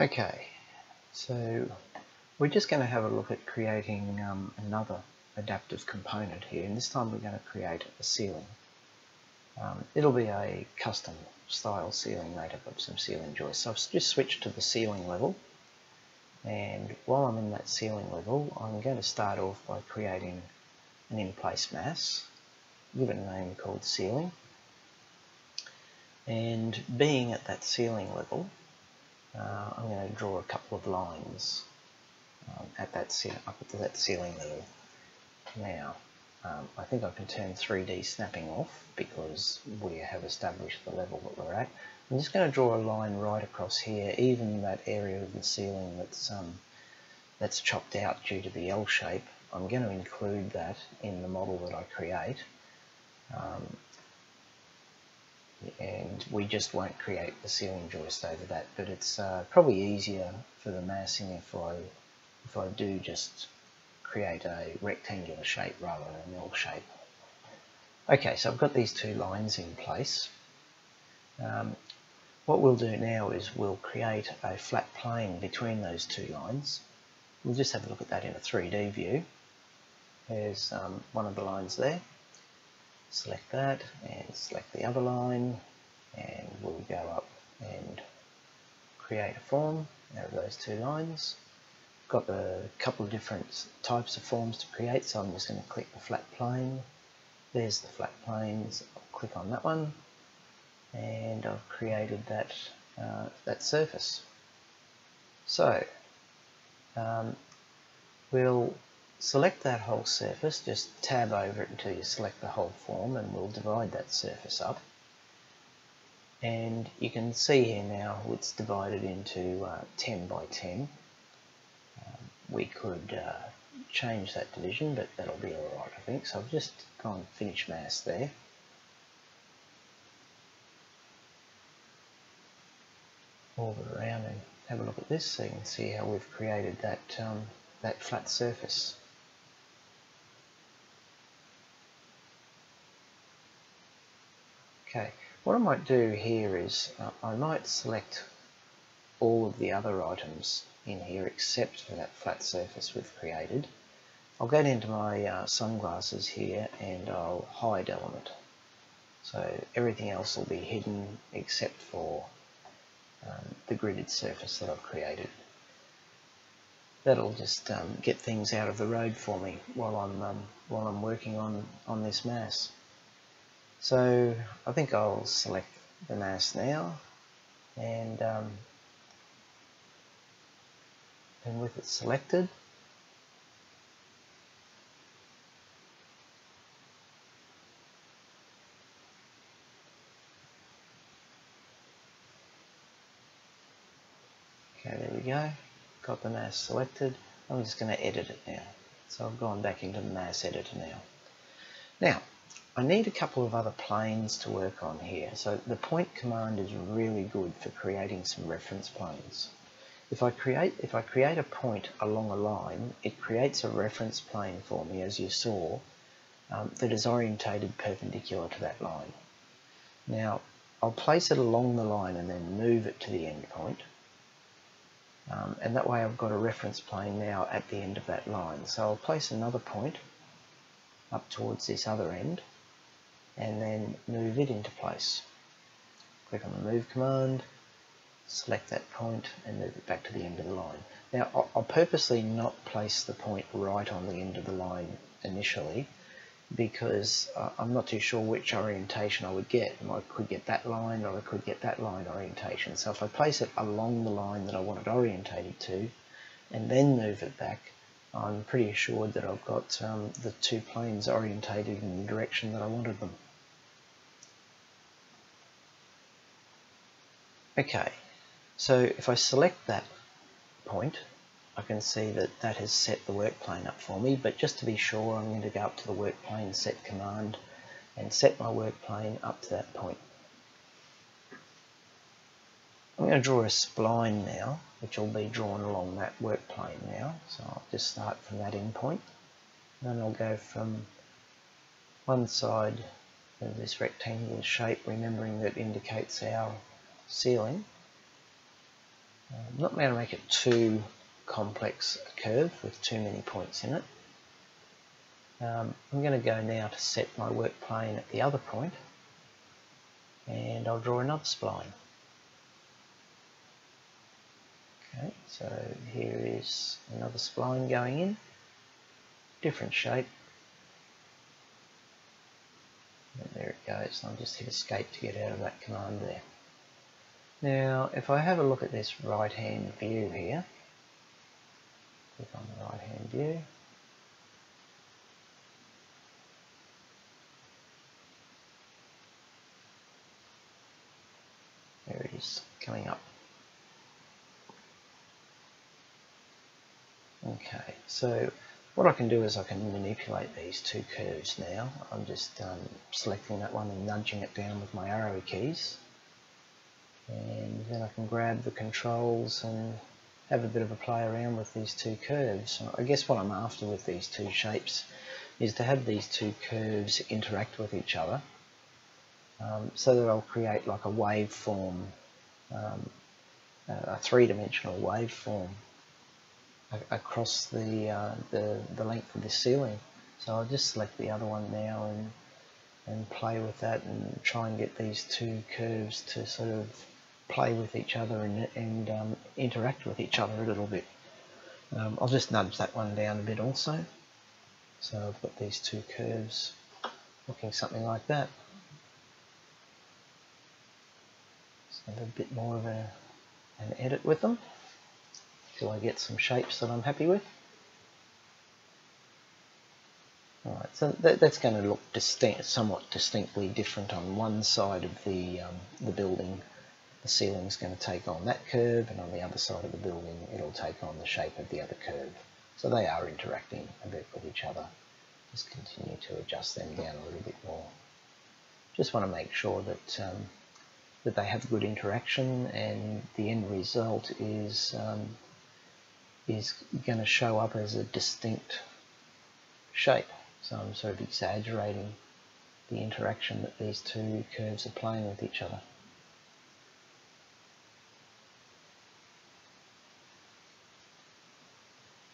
Okay, so we're just going to have a look at creating um, another adaptive component here, and this time we're going to create a ceiling. Um, it'll be a custom style ceiling made up of some ceiling joists. So I've just switched to the ceiling level, and while I'm in that ceiling level, I'm going to start off by creating an in-place mass, give it a name called ceiling, and being at that ceiling level, uh, I'm going to draw a couple of lines um, at that up at that ceiling level. Now, um, I think I can turn 3D snapping off because we have established the level that we're at. I'm just going to draw a line right across here, even that area of the ceiling that's um, that's chopped out due to the L shape. I'm going to include that in the model that I create. Um, and we just won't create the ceiling joist over that but it's uh, probably easier for the massing if I if I do just create a rectangular shape rather than an L shape. Okay so I've got these two lines in place. Um, what we'll do now is we'll create a flat plane between those two lines. We'll just have a look at that in a 3D view. There's um, one of the lines there select that and select the other line and we'll go up and create a form out of those two lines. Got a couple of different types of forms to create so I'm just going to click the flat plane. There's the flat planes, I'll click on that one and I've created that, uh, that surface. So um, we'll Select that whole surface, just tab over it until you select the whole form and we'll divide that surface up. And you can see here now it's divided into uh, 10 by 10. Um, we could uh, change that division, but that'll be alright I think. So I've just gone finish mass there. Move it around and have a look at this so you can see how we've created that, um, that flat surface. Okay, what I might do here is uh, I might select all of the other items in here except for that flat surface we've created. I'll go into my uh, sunglasses here and I'll hide element. So everything else will be hidden except for um, the gridded surface that I've created. That'll just um, get things out of the road for me while I'm um, while I'm working on on this mass. So I think I'll select the mass now and um, and with it selected okay there we go. Got the mass selected. I'm just going to edit it now. So I've gone back into the mass editor now. Now I need a couple of other planes to work on here. So the point command is really good for creating some reference planes. If I create if I create a point along a line, it creates a reference plane for me, as you saw, um, that is orientated perpendicular to that line. Now, I'll place it along the line and then move it to the end point. Um, and that way I've got a reference plane now at the end of that line. So I'll place another point up towards this other end and then move it into place. Click on the move command, select that point and move it back to the end of the line. Now I'll purposely not place the point right on the end of the line initially because uh, I'm not too sure which orientation I would get. I could get that line or I could get that line orientation. So if I place it along the line that I want it orientated to and then move it back, I'm pretty assured that I've got um, the two planes orientated in the direction that I wanted them. Okay, so if I select that point, I can see that that has set the work plane up for me, but just to be sure, I'm going to go up to the work plane set command and set my work plane up to that point. I'm going to draw a spline now, which will be drawn along that work plane now. So I'll just start from that end point. Then I'll go from one side of this rectangular shape, remembering that indicates our ceiling I'm not going to make it too complex a curve with too many points in it. Um, I'm going to go now to set my work plane at the other point and I'll draw another spline. Okay, so here is another spline going in, different shape. And there it goes, I'll just hit escape to get out of that command there. Now, if I have a look at this right-hand view here, click on the right-hand view, there it is coming up. Okay, so what I can do is I can manipulate these two curves now. I'm just um, selecting that one and nudging it down with my arrow keys. And then I can grab the controls and have a bit of a play around with these two curves. I guess what I'm after with these two shapes is to have these two curves interact with each other um, so that I'll create like a waveform, um, a three-dimensional waveform across the, uh, the, the length of the ceiling. So I'll just select the other one now and, and play with that and try and get these two curves to sort of play with each other and, and um, interact with each other a little bit. Um, I'll just nudge that one down a bit also. So I've got these two curves looking something like that. So a bit more of a, an edit with them till I get some shapes that I'm happy with. Alright, so that, that's going to look distinct, somewhat distinctly different on one side of the, um, the building. The ceiling is going to take on that curve, and on the other side of the building it'll take on the shape of the other curve. So they are interacting a bit with each other. Just continue to adjust them down a little bit more. Just want to make sure that um, that they have good interaction and the end result is um, is going to show up as a distinct shape. So I'm sort of exaggerating the interaction that these two curves are playing with each other.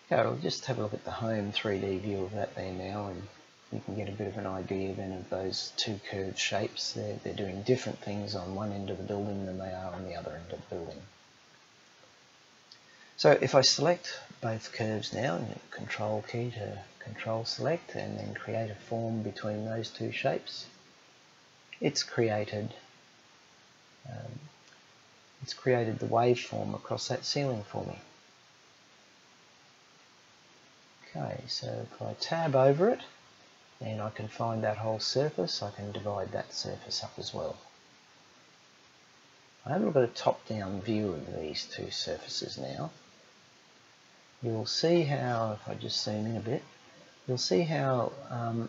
Okay, I'll just have a look at the home 3D view of that there now and you can get a bit of an idea then of those two curved shapes. They're, they're doing different things on one end of the building than they are on the other end of the building. So if I select both curves now, and control key to control select and then create a form between those two shapes, it's created um, it's created the waveform across that ceiling for me. Okay, so if I tab over it, then I can find that whole surface, I can divide that surface up as well. I have a look at a top-down view of these two surfaces now you'll see how, if I just zoom in a bit, you'll see how um,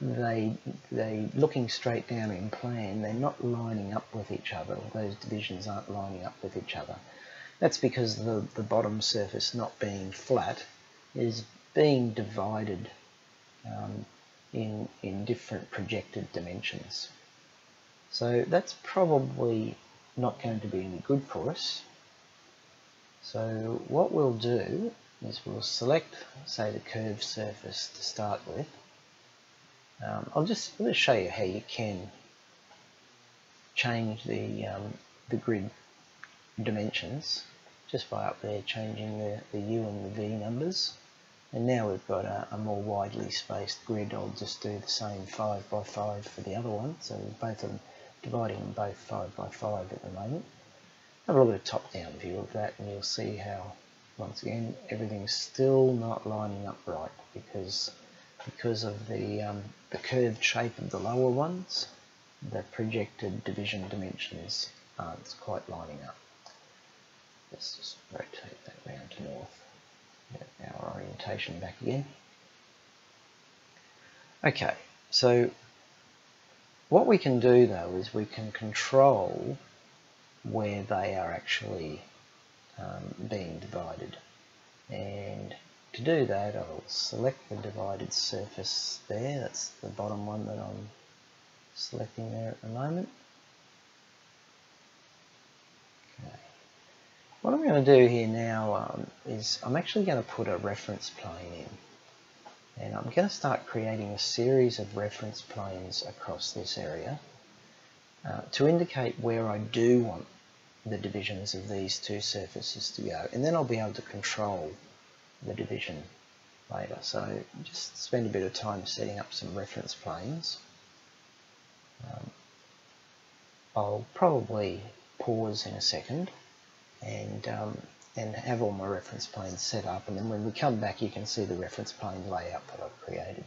they, they, looking straight down in plan, they're not lining up with each other. Those divisions aren't lining up with each other. That's because the, the bottom surface not being flat is being divided um, in, in different projected dimensions. So that's probably not going to be any good for us so what we'll do is we'll select, say, the curved surface to start with. Um, I'll just show you how you can change the, um, the grid dimensions just by up there changing the, the U and the V numbers. And now we've got a, a, more widely spaced grid. I'll just do the same 5 by 5 for the other one. So both of them, dividing both 5 by 5 at the moment have a look at a top-down view of that and you'll see how once again everything's still not lining up right because because of the um, the curved shape of the lower ones the projected division dimensions aren't quite lining up. Let's just rotate that round to north. Get our orientation back again. Okay so what we can do though is we can control where they are actually um, being divided. And to do that, I'll select the divided surface there. That's the bottom one that I'm selecting there at the moment. Okay. What I'm going to do here now um, is I'm actually going to put a reference plane in. And I'm going to start creating a series of reference planes across this area uh, to indicate where I do want the divisions of these two surfaces to go. And then I'll be able to control the division later. So just spend a bit of time setting up some reference planes. Um, I'll probably pause in a second and um, and have all my reference planes set up and then when we come back you can see the reference plane layout that I've created.